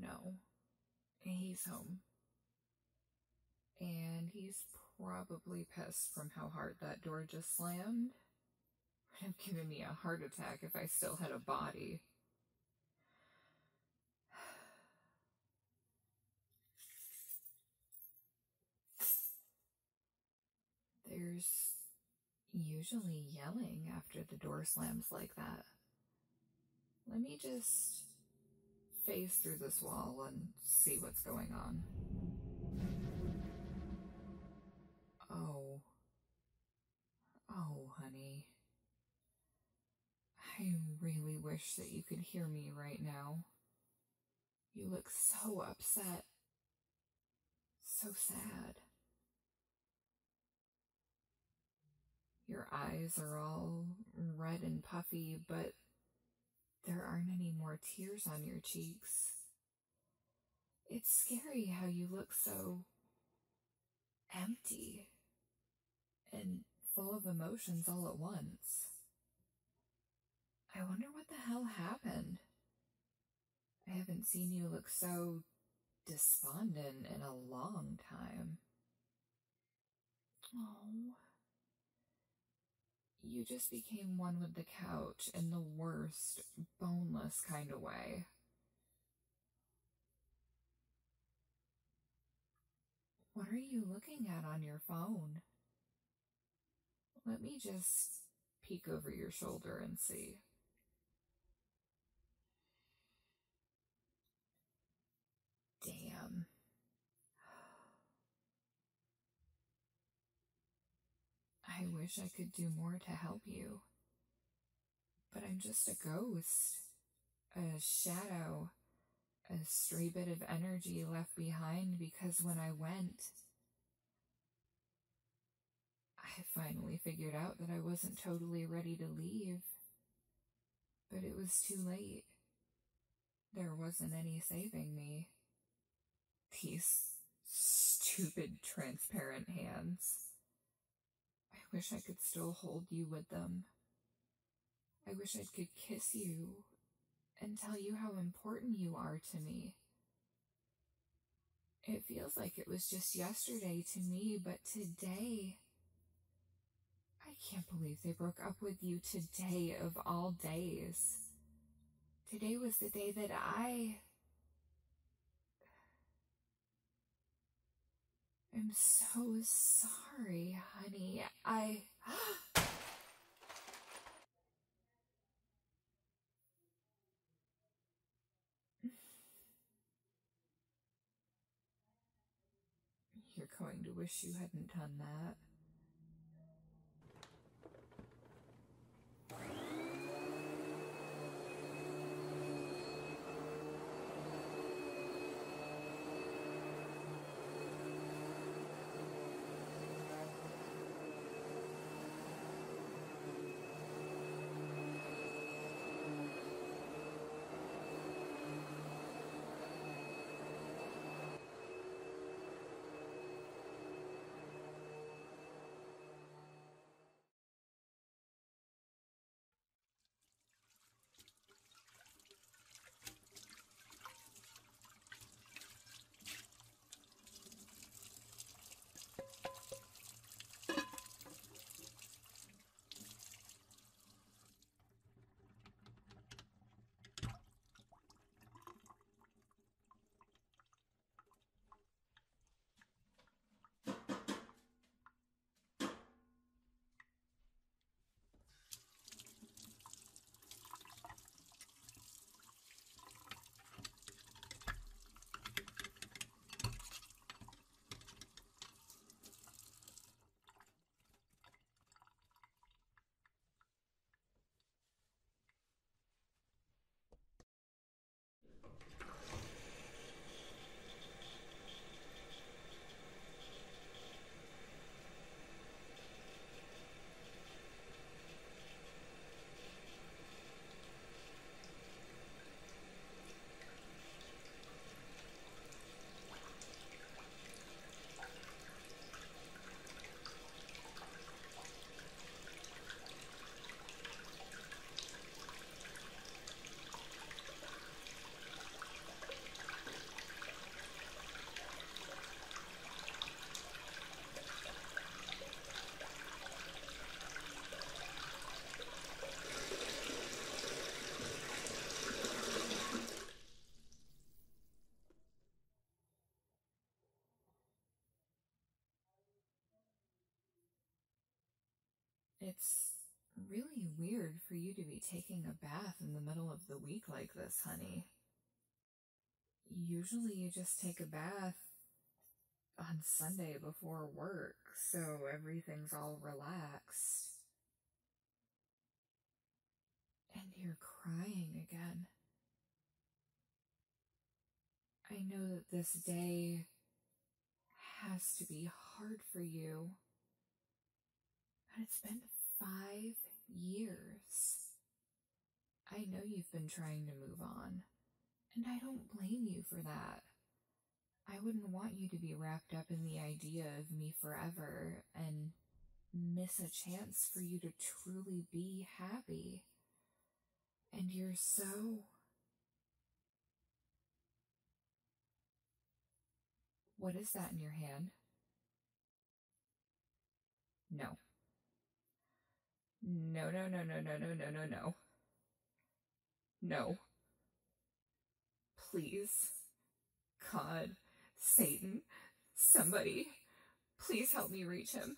no. He's home. And he's probably pissed from how hard that door just slammed. Would have given me a heart attack if I still had a body. There's usually yelling after the door slams like that. Let me just phase through this wall and see what's going on. Oh. Oh, honey. I really wish that you could hear me right now. You look so upset. So sad. Your eyes are all red and puffy, but there aren't any more tears on your cheeks. It's scary how you look so empty and full of emotions all at once. I wonder what the hell happened. I haven't seen you look so despondent in a long time. Oh. You just became one with the couch in the worst, boneless kind of way. What are you looking at on your phone? Let me just peek over your shoulder and see. I wish I could do more to help you. But I'm just a ghost, a shadow, a stray bit of energy left behind because when I went, I finally figured out that I wasn't totally ready to leave. But it was too late. There wasn't any saving me. These stupid transparent hands. I wish I could still hold you with them. I wish I could kiss you and tell you how important you are to me. It feels like it was just yesterday to me, but today. I can't believe they broke up with you today of all days. Today was the day that I. I'm so sorry, honey. I. You're going to wish you hadn't done that. Taking a bath in the middle of the week like this, honey. Usually you just take a bath on Sunday before work, so everything's all relaxed. And you're crying again. I know that this day has to be hard for you. But it's been five years. I know you've been trying to move on, and I don't blame you for that. I wouldn't want you to be wrapped up in the idea of me forever and miss a chance for you to truly be happy. And you're so. What is that in your hand? No. No, no, no, no, no, no, no, no, no. No. Please. God. Satan. Somebody. Please help me reach him.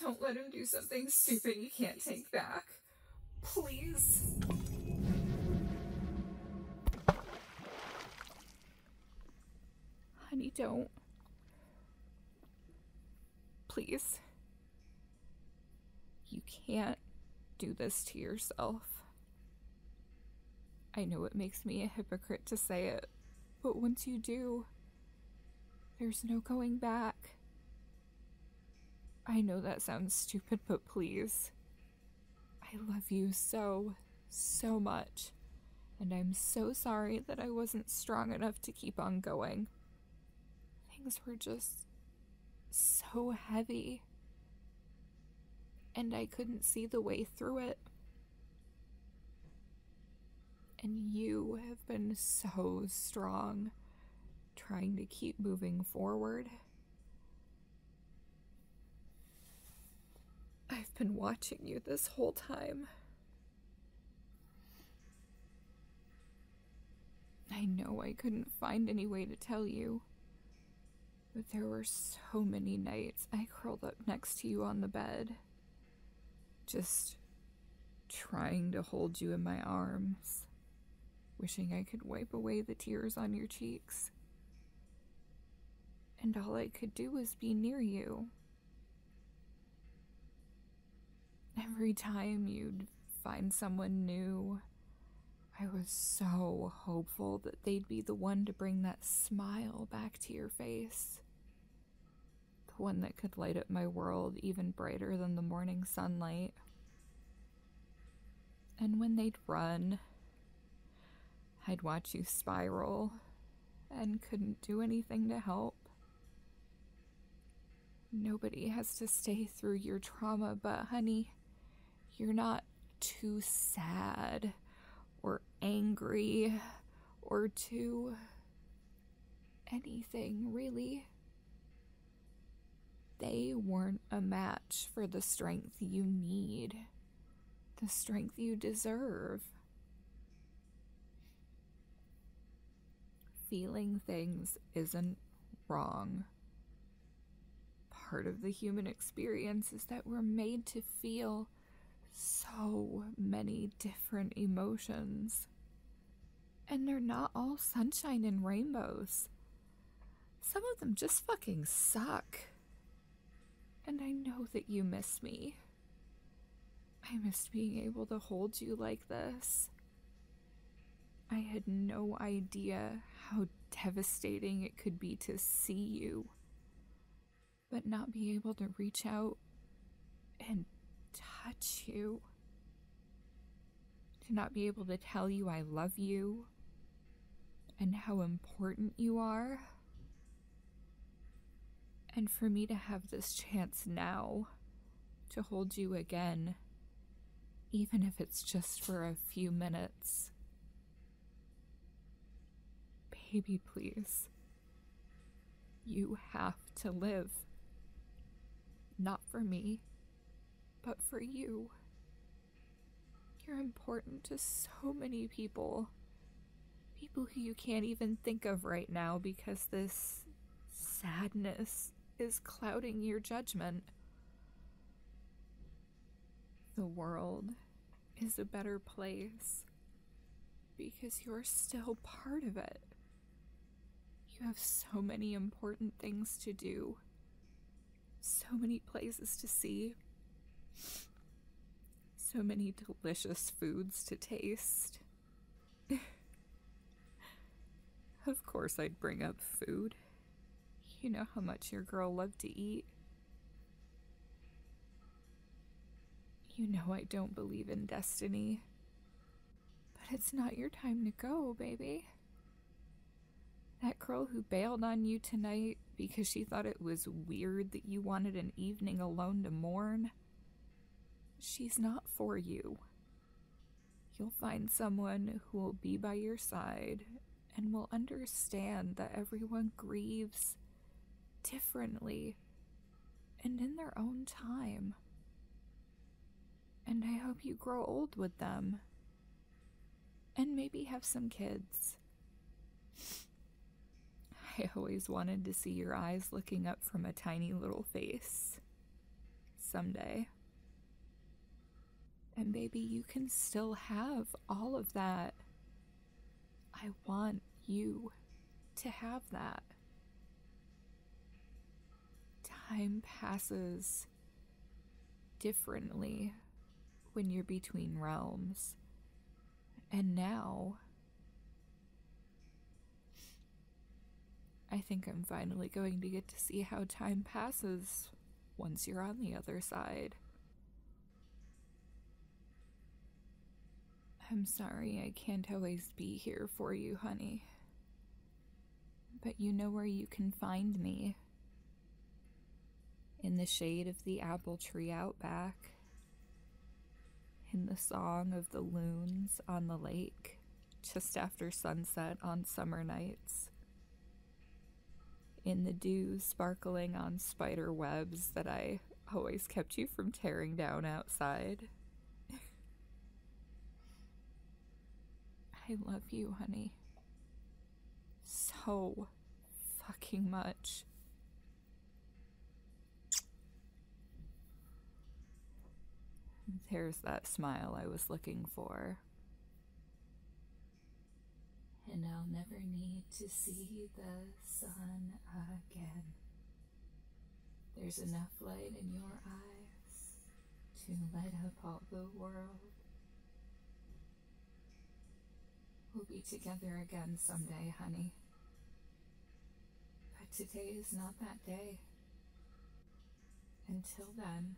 Don't let him do something stupid you can't take back. Please. Honey, don't. Please. You can't do this to yourself. I know it makes me a hypocrite to say it, but once you do, there's no going back. I know that sounds stupid, but please. I love you so, so much, and I'm so sorry that I wasn't strong enough to keep on going. Things were just so heavy and I couldn't see the way through it. And you have been so strong, trying to keep moving forward. I've been watching you this whole time. I know I couldn't find any way to tell you, but there were so many nights I curled up next to you on the bed just trying to hold you in my arms, wishing I could wipe away the tears on your cheeks. And all I could do was be near you. Every time you'd find someone new, I was so hopeful that they'd be the one to bring that smile back to your face. The one that could light up my world even brighter than the morning sunlight. And when they'd run, I'd watch you spiral and couldn't do anything to help. Nobody has to stay through your trauma, but honey, you're not too sad or angry or too anything, really. They weren't a match for the strength you need the strength you deserve. Feeling things isn't wrong. Part of the human experience is that we're made to feel so many different emotions. And they're not all sunshine and rainbows. Some of them just fucking suck. And I know that you miss me. I missed being able to hold you like this. I had no idea how devastating it could be to see you, but not be able to reach out and touch you. To not be able to tell you I love you and how important you are. And for me to have this chance now to hold you again even if it's just for a few minutes. Baby, please. You have to live. Not for me, but for you. You're important to so many people. People who you can't even think of right now because this sadness is clouding your judgment. the world is a better place because you're still part of it. You have so many important things to do, so many places to see, so many delicious foods to taste. of course, I'd bring up food. You know how much your girl loved to eat. You know I don't believe in destiny. But it's not your time to go, baby. That girl who bailed on you tonight because she thought it was weird that you wanted an evening alone to mourn, she's not for you. You'll find someone who will be by your side and will understand that everyone grieves differently and in their own time. And I hope you grow old with them and maybe have some kids. I always wanted to see your eyes looking up from a tiny little face. Someday. And baby, you can still have all of that. I want you to have that. Time passes differently when you're between realms. And now, I think I'm finally going to get to see how time passes once you're on the other side. I'm sorry I can't always be here for you, honey. But you know where you can find me. In the shade of the apple tree out back. In the song of the loons on the lake just after sunset on summer nights. In the dew sparkling on spider webs that I always kept you from tearing down outside. I love you, honey. So fucking much. There's that smile I was looking for. And I'll never need to see the sun again. There's enough light in your eyes to light up all the world. We'll be together again someday, honey. But today is not that day. Until then,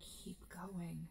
keep going.